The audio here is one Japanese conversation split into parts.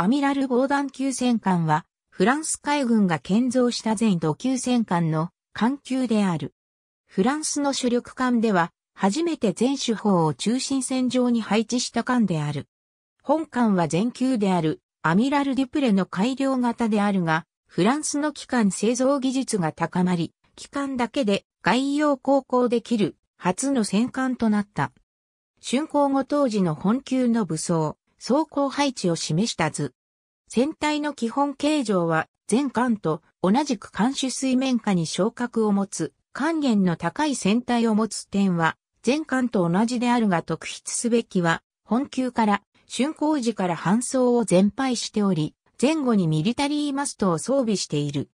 アミラル防弾級戦艦は、フランス海軍が建造した全土級戦艦の艦級である。フランスの主力艦では、初めて全主砲を中心線上に配置した艦である。本艦は全級であるアミラル・デュプレの改良型であるが、フランスの機関製造技術が高まり、機関だけで外洋航行できる初の戦艦となった。竣工後当時の本級の武装、装甲配置を示した図。船体の基本形状は全艦と同じく艦首水面下に昇格を持つ、還元の高い船体を持つ点は全艦と同じであるが特筆すべきは、本級から竣工時から搬送を全廃しており、前後にミリタリーマストを装備している。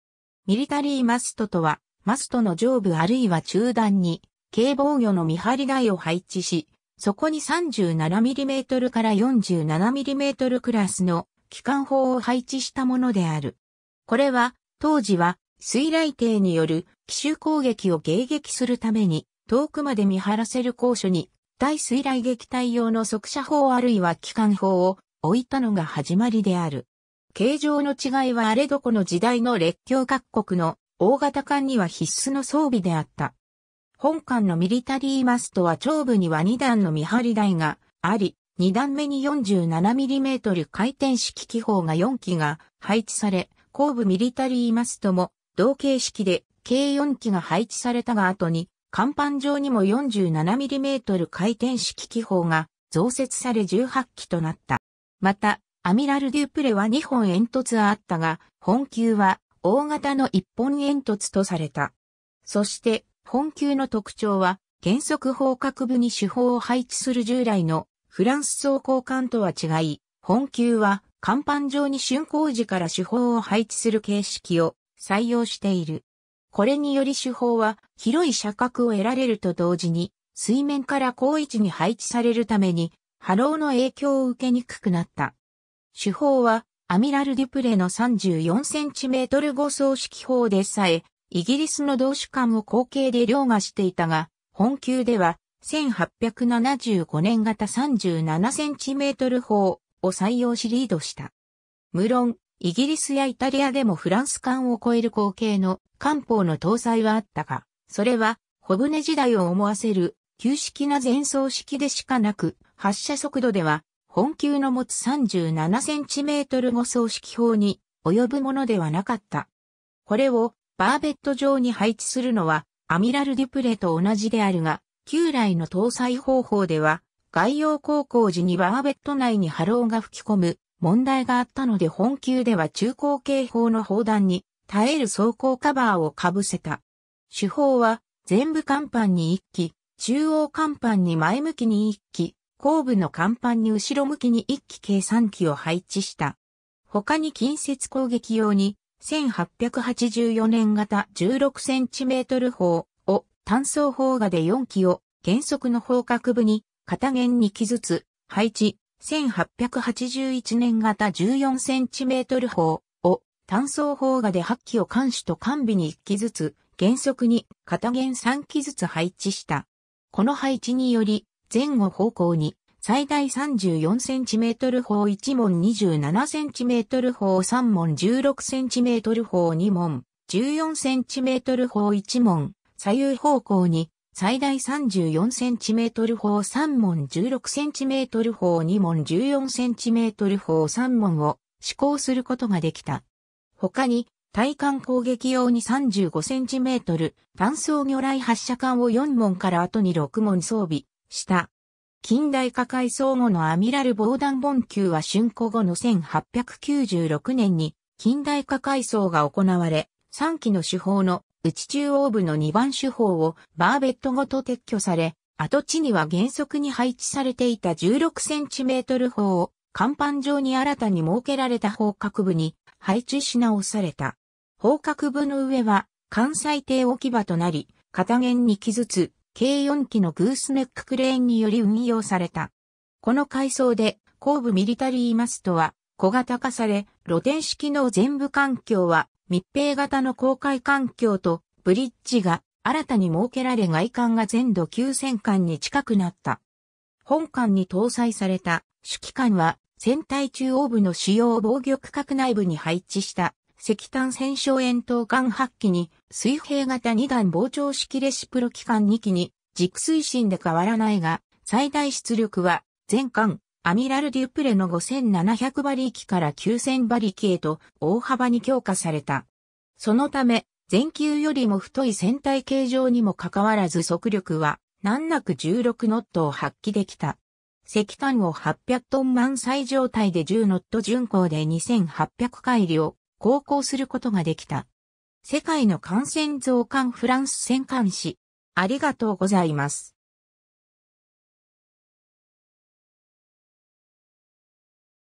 ミリタリーマストとは、マストの上部あるいは中段に、軽防御の見張り台を配置し、そこに 37mm から 47mm クラスの機関砲を配置したものである。これは、当時は、水雷艇による奇襲攻撃を迎撃するために、遠くまで見張らせる高所に、大水雷撃隊用の速射砲あるいは機関砲を置いたのが始まりである。形状の違いはあれどこの時代の列強各国の大型艦には必須の装備であった。本艦のミリタリーマストは頂部には2段の見張り台があり、2段目に 47mm 回転式気砲が4機が配置され、後部ミリタリーマストも同形式で計4機が配置されたが後に、甲板上にも 47mm 回転式気砲が増設され18機となった。また、アミラル・デュプレは2本煙突はあったが、本級は大型の1本煙突とされた。そして、本級の特徴は、原則方角部に主砲を配置する従来のフランス装甲艦とは違い、本級は甲板上に竣工時から主砲を配置する形式を採用している。これにより主砲は広い射角を得られると同時に水面から高位置に配置されるために波浪の影響を受けにくくなった。主砲はアミラル・デュプレの 34cm 5装式砲でさえイギリスの同種艦を後継で凌駕していたが、本級では1875年型 37cm 砲を採用しリードした。無論、イギリスやイタリアでもフランス艦を超える後継の艦砲の搭載はあったが、それは小舟時代を思わせる旧式な前装式でしかなく、発射速度では本級の持つ 37cm 5装式砲に及ぶものではなかった。これをバーベット上に配置するのは、アミラル・デュプレと同じであるが、旧来の搭載方法では、外洋航行時にバーベット内に波浪が吹き込む問題があったので本級では中高警報の砲弾に耐える装甲カバーをかぶせた。手法は全部甲板に1機、中央甲板に前向きに1機、後部の甲板に後ろ向きに1機計3機を配置した。他に近接攻撃用に1884年型 16cm 砲を単装砲画で4機を原則の砲角部に片弦2機ずつ配置1881年型 14cm 砲を単装砲画で8機を艦首と艦尾に1機ずつ原則に片弦3機ずつ配置した。この配置により前後方向に最大 34cm 砲1門 27cm 砲3門 16cm 砲2門 14cm 砲1門左右方向に最大 34cm 砲3門 16cm 砲2門 14cm 砲3門を施行することができた。他に対艦攻撃用に 35cm 単装魚雷発射管を4門から後に6門装備した。近代化改装後のアミラル防弾本級は竣工後の1896年に近代化改装が行われ、3機の手法の内中央部の2番手法をバーベットごと撤去され、跡地には原則に配置されていた 16cm 砲を甲板上に新たに設けられた砲角部に配置し直された。砲角部の上は関西艇置き場となり、片弦2機ずつ計4機のグースネッククレーンにより運用された。この改装で後部ミリタリーマストは小型化され、露天式の全部環境は密閉型の公開環境とブリッジが新たに設けられ外観が全土急戦艦に近くなった。本艦に搭載された主機関は船体中央部の主要防御区画内部に配置した石炭戦勝円筒管8機に水平型2段膨張式レシプロ機関2機に軸推進で変わらないが最大出力は全艦アミラルデュプレの5700馬力から9000馬力へと大幅に強化された。そのため、前級よりも太い船体形状にもかかわらず速力は難なく16ノットを発揮できた。石炭を800トン満載状態で10ノット巡航で2800回量航行することができた。世界の感染増加フランス戦艦史。ありがとうございます。